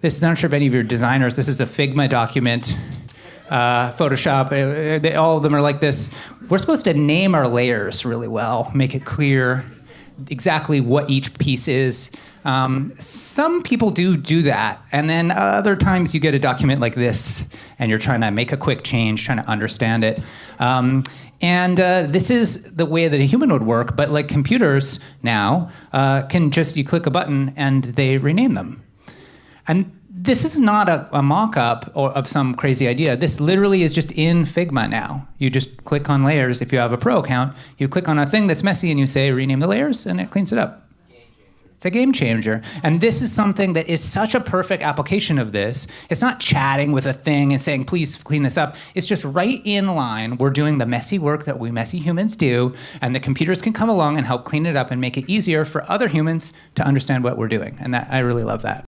This is, I'm not sure if any of your designers, this is a Figma document. Uh, Photoshop, uh, they, all of them are like this. We're supposed to name our layers really well, make it clear exactly what each piece is. Um, some people do do that, and then other times you get a document like this, and you're trying to make a quick change, trying to understand it. Um, and uh, this is the way that a human would work, but like computers now uh, can just you click a button and they rename them. And this is not a, a mock-up of some crazy idea. This literally is just in Figma now. You just click on layers. If you have a pro account, you click on a thing that's messy and you say rename the layers, and it cleans it up. It's a game changer. And this is something that is such a perfect application of this. It's not chatting with a thing and saying, please clean this up. It's just right in line. We're doing the messy work that we messy humans do, and the computers can come along and help clean it up and make it easier for other humans to understand what we're doing. And that I really love that.